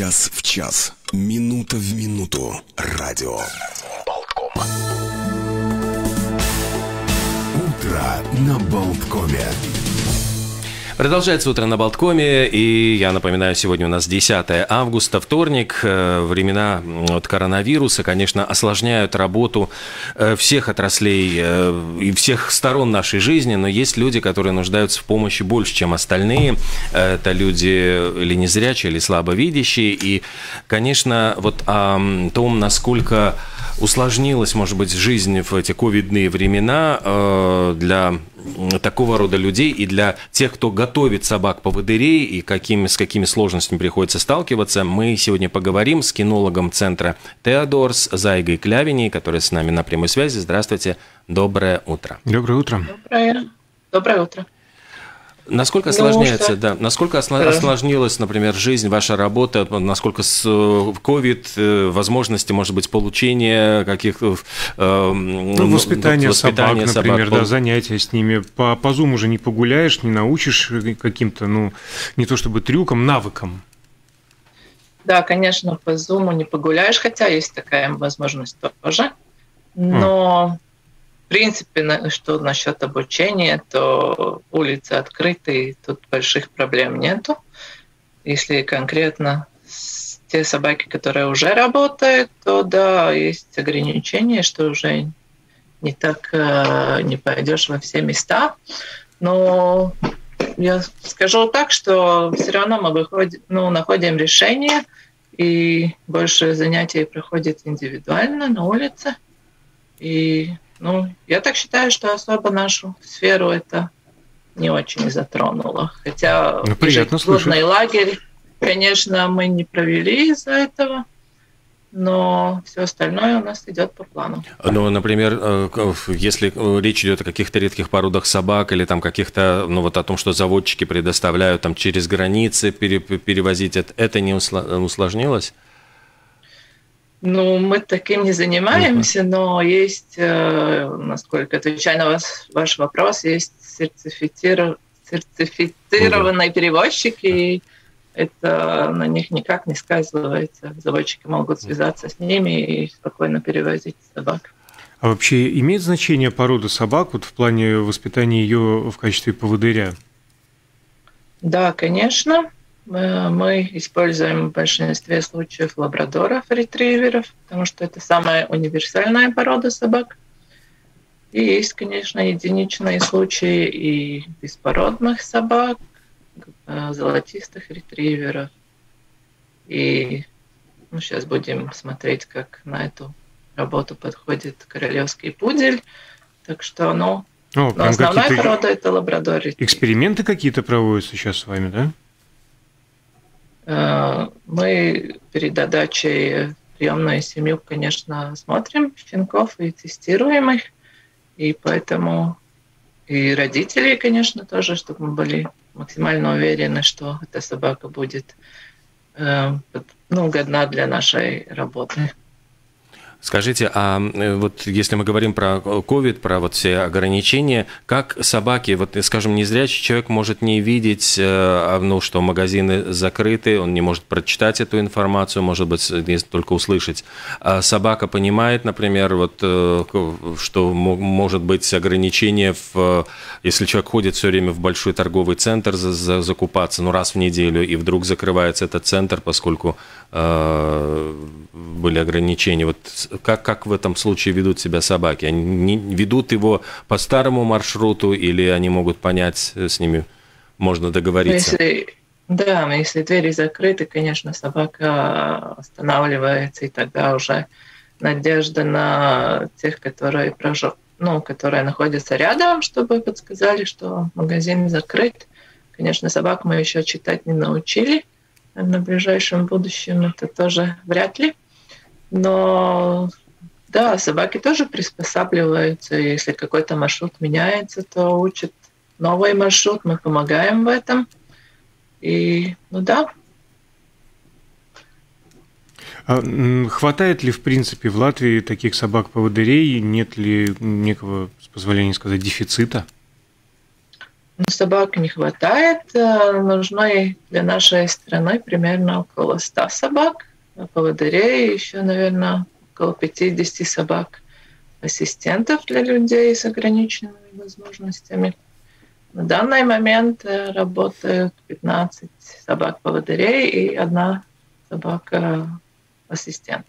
Час в час. Минута в минуту. Радио. Болтком. Утро на Болткоме. Продолжается утро на Болткоме, и я напоминаю, сегодня у нас 10 августа, вторник. Э, времена от коронавируса, конечно, осложняют работу э, всех отраслей э, и всех сторон нашей жизни, но есть люди, которые нуждаются в помощи больше, чем остальные. Это люди или незрячие, или слабовидящие. И, конечно, вот о том, насколько усложнилась, может быть, жизнь в эти ковидные времена для такого рода людей и для тех, кто готовит собак-поводырей и какими, с какими сложностями приходится сталкиваться, мы сегодня поговорим с кинологом центра Теодорс Зайгой Клявиней, которая с нами на прямой связи. Здравствуйте, доброе утро. Доброе утро. Доброе, доброе утро. Насколько ну, осложняется, да, насколько осложнилась, например, жизнь, ваша работа, насколько с COVID, э, э, возможности, может быть, получения каких-то... Э, ну, воспитание, воспитание собак, например, собак, да, занятия с ними. По, по Zoom уже не погуляешь, не научишь каким-то, ну, не то чтобы трюкам, навыкам. Да, конечно, по Zoom не погуляешь, хотя есть такая возможность тоже. Но... Mm принципе, что насчет обучения, то улицы открыты, и тут больших проблем нету. Если конкретно те собаки, которые уже работают, то да, есть ограничения, что уже не так э, не пойдешь во все места. Но я скажу так, что все равно мы выходим, ну, находим решение, и больше занятий проходит индивидуально на улице. И ну, я так считаю, что особо нашу сферу это не очень затронуло. Хотя ну, приятно слышать. лагерь, конечно, мы не провели из-за этого, но все остальное у нас идет по плану. Ну, например, э, если речь идет о каких-то редких породах собак или там каких-то, ну вот о том, что заводчики предоставляют там через границы перевозить, это не усложнилось? Ну, мы таким не занимаемся, но есть, э, насколько отвечаю на вас, ваш вопрос, есть сертифицированные перевозчики, и это на них никак не сказывается. Заводчики могут связаться с ними и спокойно перевозить собак. А вообще имеет значение порода собак вот в плане воспитания ее в качестве поводыря? Да, конечно. Мы используем в большинстве случаев лабрадоров, ретриверов, потому что это самая универсальная порода собак. И есть, конечно, единичные случаи и беспородных собак, э, золотистых ретриверов. И ну, сейчас будем смотреть, как на эту работу подходит королевский пудель. Так что, ну, О, но основная порода это лабрадор. Эксперименты какие-то проводятся сейчас с вами, да? Э, мы перед отдачей приемную семью, конечно, смотрим щенков и тестируем их. И поэтому и родители, конечно, тоже, чтобы мы были максимально уверены, что эта собака будет э, ну, годна для нашей работы. Скажите, а э, вот если мы говорим про COVID, про вот все ограничения, как собаки, вот, скажем, незрячий человек может не видеть, э, а, ну, что магазины закрыты, он не может прочитать эту информацию, может быть, только услышать. А собака понимает, например, вот, э, что может быть ограничение, в, если человек ходит все время в большой торговый центр за, за, закупаться, ну, раз в неделю, и вдруг закрывается этот центр, поскольку э, были ограничения. Вот как, как в этом случае ведут себя собаки? Они не, ведут его по старому маршруту или они могут понять, э, с ними можно договориться? Если, да, если двери закрыты, конечно, собака останавливается, и тогда уже надежда на тех, которые прожил, ну, которые находятся рядом, чтобы подсказали, что магазин закрыт. Конечно, собак мы еще читать не научили. На ближайшем будущем это тоже вряд ли. Но да, собаки тоже приспосабливаются. Если какой-то маршрут меняется, то учат новый маршрут, мы помогаем в этом. И, ну да. А, хватает ли, в принципе, в Латвии таких собак-поводырей? Нет ли некого, с позволения сказать, дефицита? Ну, собак не хватает. Нужно для нашей страны примерно около 100 собак. Поводырей еще, наверное, около 50 собак ассистентов для людей с ограниченными возможностями. На данный момент э, работают 15 собак-поводырей и одна собака-ассистент.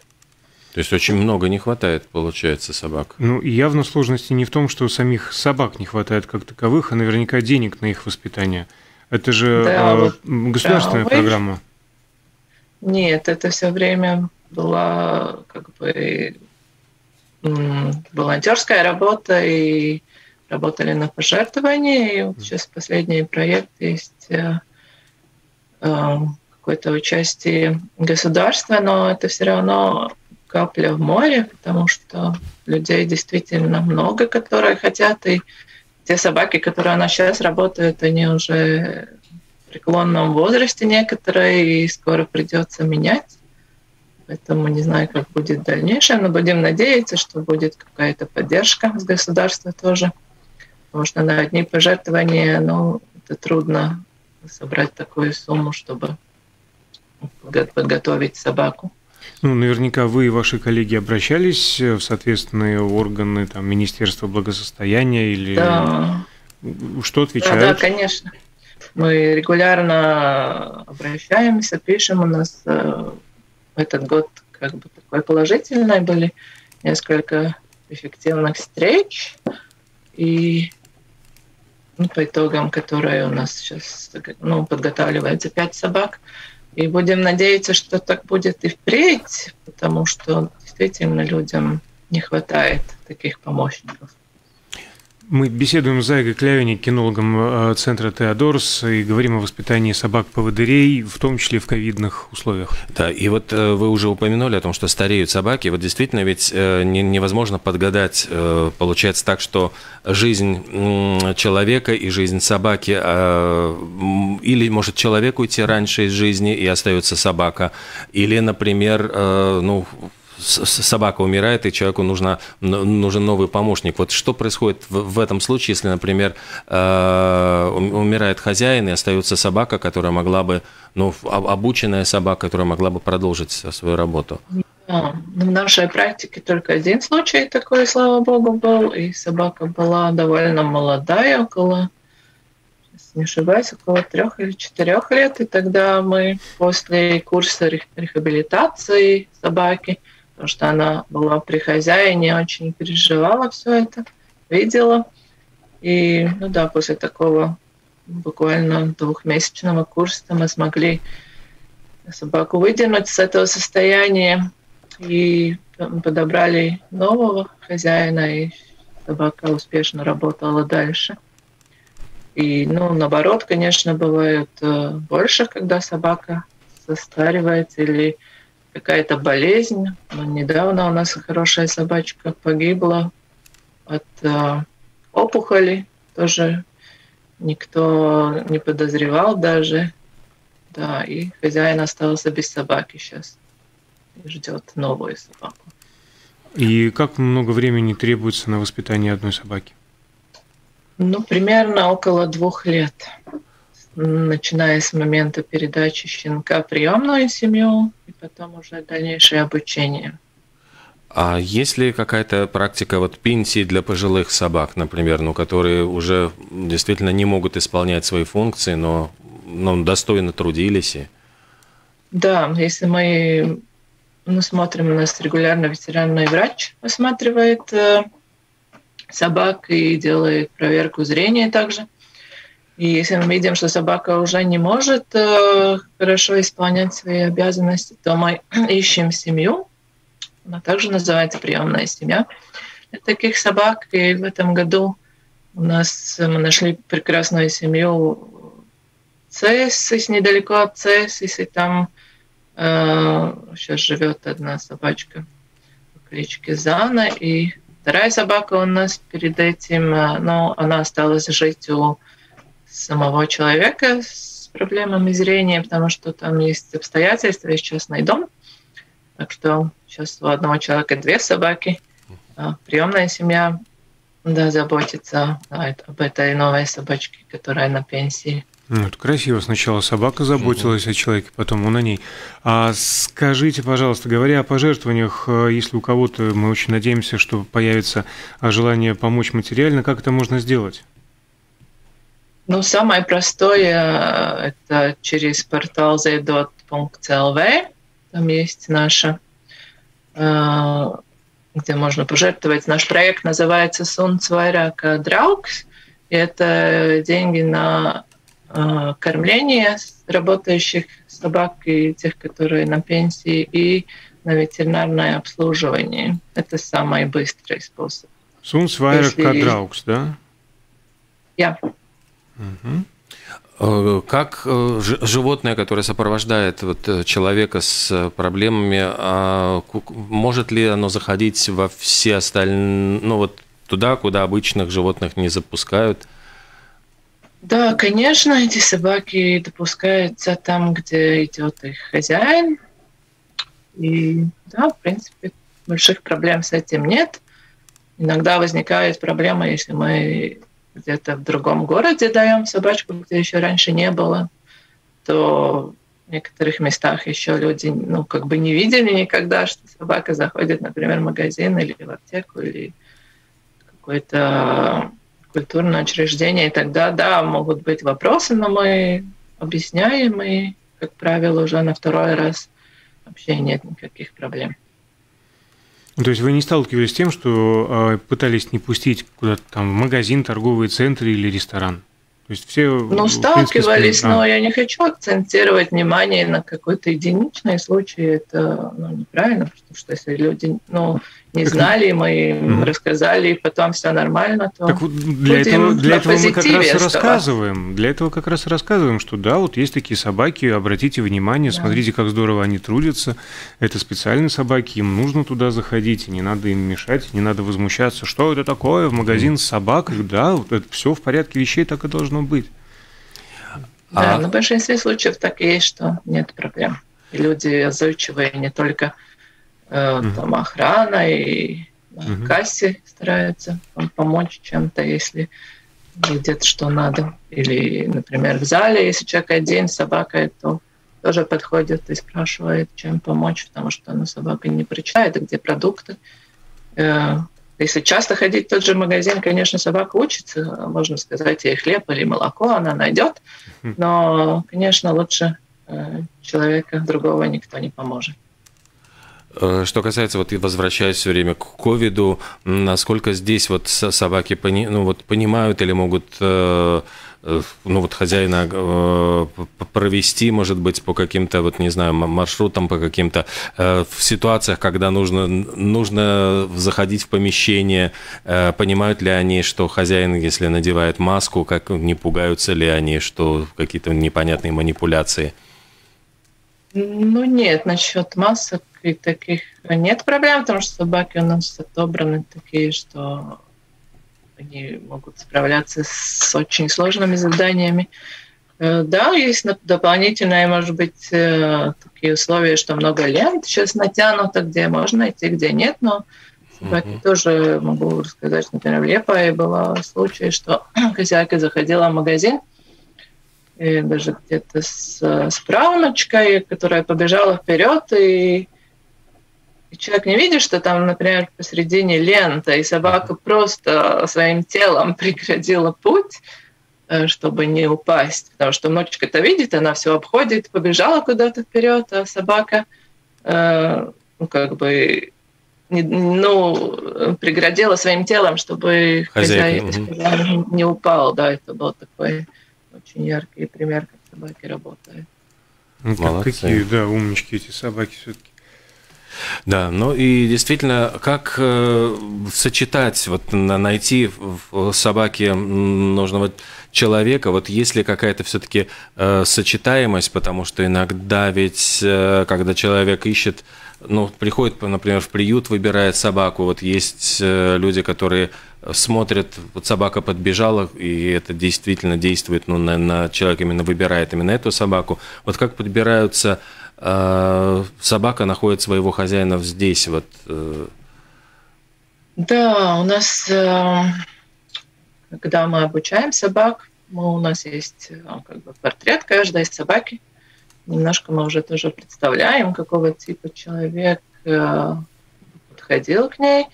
То есть очень много не хватает, получается, собак. Ну, и явно сложности не в том, что самих собак не хватает как таковых, а наверняка денег на их воспитание. Это же да, э, государственная да, программа. Нет, это все время была как бы волонтерская работа и работали на пожертвования. И вот сейчас последний проект есть э, э, какое-то участие государства, но это все равно капля в море, потому что людей действительно много, которые хотят, и те собаки, которые у нас сейчас работают, они уже преклонном возрасте некоторые, и скоро придется менять. Поэтому не знаю, как будет в дальнейшем, но будем надеяться, что будет какая-то поддержка с государства тоже. Потому что на одни пожертвования, ну, это трудно собрать такую сумму, чтобы подготовить собаку. Ну, наверняка вы и ваши коллеги обращались в соответственные органы, там, Министерства благосостояния или... Да. Что отвечают? Да, да, конечно. Мы регулярно обращаемся, пишем. У нас э, этот год как бы такой положительный. Были несколько эффективных встреч. И ну, по итогам, которые у нас сейчас ну, подготавливается пять собак. И будем надеяться, что так будет и впредь, потому что действительно людям не хватает таких помощников. Мы беседуем с Зайгой Клявиной, кинологом э, центра Теодорс, и говорим о воспитании собак-поводырей, в том числе в ковидных условиях. Да, и вот э, вы уже упомянули о том, что стареют собаки. Вот действительно ведь э, невозможно подгадать. Получается так, что жизнь человека и жизнь собаки, или может человек уйти раньше из жизни и остается собака, или, например, ну, собака умирает, и человеку нужно, нужен новый помощник. Вот что происходит в, в этом случае, если, например, э, умирает хозяин и остается собака, которая могла бы, ну, обученная собака, которая могла бы продолжить свою работу? В нашей практике только один случай такой, слава богу, был, и собака была довольно молодая, около не ошибаюсь, около трех или четырех лет. И тогда мы после курса рехабилитации собаки потому что она была при хозяине, очень переживала все это, видела. И, ну да, после такого буквально двухмесячного курса мы смогли собаку выдернуть с этого состояния и подобрали нового хозяина, и собака успешно работала дальше. И, ну, наоборот, конечно, бывает э, больше, когда собака состаривается или какая-то болезнь. Недавно у нас хорошая собачка погибла от э, опухоли. Тоже никто не подозревал даже. Да, и хозяин остался без собаки сейчас. И ждет новую собаку. И как много времени требуется на воспитание одной собаки? Ну, примерно около двух лет начиная с момента передачи щенка приемную семью и потом уже дальнейшее обучение. А есть ли какая-то практика вот пенсии для пожилых собак, например, ну, которые уже действительно не могут исполнять свои функции, но, но достойно трудились? И... Да, если мы ну, смотрим, у нас регулярно ветеринарный врач осматривает э, собак и делает проверку зрения также. И если мы видим, что собака уже не может э, хорошо исполнять свои обязанности, то мы ищем семью. Она также называется приемная семья для таких собак. И в этом году у нас мы нашли прекрасную семью Цесис, недалеко от Цесис, и там э, сейчас живет одна собачка по кличке Зана, и вторая собака у нас перед этим, э, но она осталась жить у самого человека с проблемами зрения, потому что там есть обстоятельства, есть частный дом. Так что сейчас у одного человека две собаки, а приемная семья да, заботиться да, об этой новой собачке, которая на пенсии. Ну, это красиво. Сначала собака заботилась о человеке, потом он о ней. А скажите, пожалуйста, говоря о пожертвованиях, э, если у кого-то, мы очень надеемся, что появится желание помочь материально, как это можно сделать? Ну, самое простое – это через портал zdot.lv. Там есть наша, э, где можно пожертвовать. Наш проект называется «Сунц вайрака драукс». И это деньги на э, кормление работающих собак и тех, которые на пенсии, и на ветеринарное обслуживание. Это самый быстрый способ. Сунц вайрака драукс, да? Я. Yeah. Угу. Как э, животное, которое сопровождает вот э, человека с проблемами, а может ли оно заходить во все остальные, ну вот туда, куда обычных животных не запускают? Да, конечно, эти собаки допускаются там, где идет их хозяин. И да, в принципе, больших проблем с этим нет. Иногда возникает проблема, если мы где-то в другом городе даем собачку, где еще раньше не было, то в некоторых местах еще люди, ну, как бы не видели никогда, что собака заходит, например, в магазин или в аптеку, или какое-то культурное учреждение, и тогда, да, могут быть вопросы, но мы объясняем, и, как правило, уже на второй раз вообще нет никаких проблем. То есть вы не сталкивались с тем, что э, пытались не пустить куда-то там в магазин, торговый центр или ресторан? То есть все, ну, сталкивались, принципе, но а. я не хочу акцентировать внимание на какой-то единичный случай. Это ну, неправильно, потому что если люди ну, не знали, мы им рассказали, и потом все нормально, то так для этого, для этого мы как раз и рассказываем. Для этого как раз и рассказываем, что да, вот есть такие собаки, обратите внимание, да. смотрите, как здорово они трудятся. Это специальные собаки, им нужно туда заходить, и не надо им мешать, не надо возмущаться. Что это такое в магазин с собакой? Да, вот это все в порядке вещей, так и должно быть. Да, а... но в большинстве случаев так и есть, что нет проблем. И люди отзывчивые не только угу. там охрана и угу. кассе стараются помочь чем-то, если где-то что надо. Или, например, в зале, если человек один с собакой, то тоже подходит и спрашивает, чем помочь, потому что ну, собака не прочитает, где продукты. Э, если часто ходить в тот же магазин, конечно, собака учится, можно сказать, ей хлеб или молоко она найдет, но, конечно, лучше э, человека другого никто не поможет. Э, что касается, вот возвращаясь все время к ковиду, насколько здесь вот собаки пони, ну, вот понимают или могут э, э, ну вот хозяина провести, может быть, по каким-то, вот не знаю, маршрутам, по каким-то в ситуациях, когда нужно, нужно заходить в помещение, понимают ли они, что хозяин, если надевает маску, как не пугаются ли они, что какие-то непонятные манипуляции? Ну нет, насчет масок и таких нет проблем, потому что собаки у нас отобраны такие, что они могут справляться с очень сложными заданиями. Э, да, есть дополнительные, может быть, э, такие условия, что много лент сейчас натянуто, где можно идти, где нет, но собаки mm-hmm. тоже могу рассказать, например, в Лепае был случай, что хозяйка заходила в магазин, и даже где-то с, с правнучкой, которая побежала вперед, и человек не видит, что там, например, посередине лента, и собака просто своим телом преградила путь, э, чтобы не упасть. Потому что внучка это видит, она все обходит, побежала куда-то вперед, а собака, э, ну, как бы, не, ну, преградила своим телом, чтобы хозяин, хозяин не упал. Да, это был такой очень яркий пример, как собаки работают. Ну, какие, да, умнички эти собаки все-таки. Да, ну и действительно, как э, сочетать, вот найти в собаке нужного человека, вот есть ли какая-то все-таки э, сочетаемость, потому что иногда ведь, э, когда человек ищет, ну, приходит, например, в приют, выбирает собаку, вот есть э, люди, которые смотрят, вот собака подбежала, и это действительно действует, ну, на, на человек именно выбирает именно эту собаку. Вот как подбираются собака находит своего хозяина здесь, вот. Э, Да, у нас, э, когда мы обучаем собак, мы, у нас есть э, как бы, портрет каждой собаки. Немножко мы уже тоже представляем, какого типа человек подходил к ней.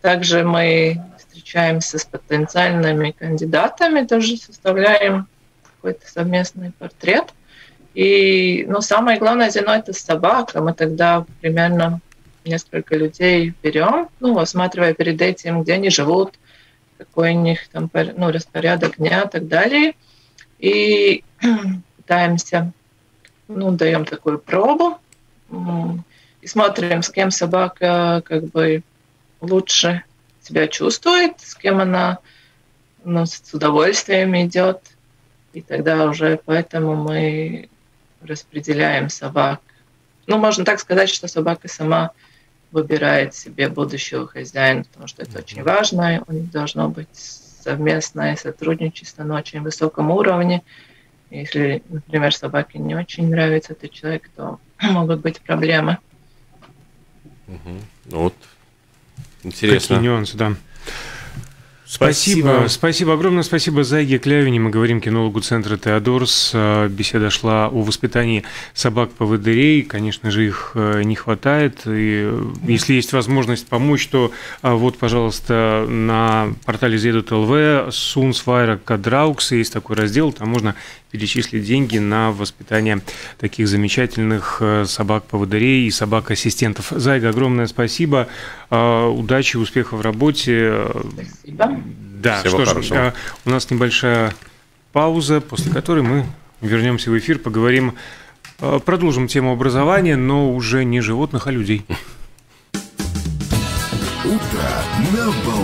Также мы встречаемся с потенциальными кандидатами, тоже составляем какой-то совместный портрет. И, ну, самое главное звено – это собака. Мы тогда примерно несколько людей берем, ну, осматривая перед этим, где они живут, какой у них там ну, распорядок дня и так далее. И пытаемся, ну, даем такую пробу и смотрим, с кем собака как бы лучше себя чувствует, с кем она ну, с удовольствием идет. И тогда уже поэтому мы распределяем собак. Ну, можно так сказать, что собака сама выбирает себе будущего хозяина, потому что это очень важно. У них должно быть совместное сотрудничество на очень высоком уровне. Если, например, собаке не очень нравится этот человек, то могут быть проблемы. Угу. Вот, интересно. Какие нюансы, да. Спасибо. спасибо. Спасибо. Огромное спасибо Зайге Клявине. Мы говорим кинологу центра Теодорс. Э, беседа шла о воспитании собак-поводырей. Конечно же, их э, не хватает. И э, если есть возможность помочь, то вот, пожалуйста, на портале Zedut.lv Сунс Вайра Кадраукс есть такой раздел. Там можно перечислить деньги на воспитание таких замечательных собак-поводырей и собак-ассистентов. Зайга, огромное спасибо. Удачи, успехов в работе. Спасибо. Да, Всего что хорошего. ж, а, у нас небольшая пауза, после которой мы вернемся в эфир, поговорим, а, продолжим тему образования, но уже не животных, а людей. Утро на.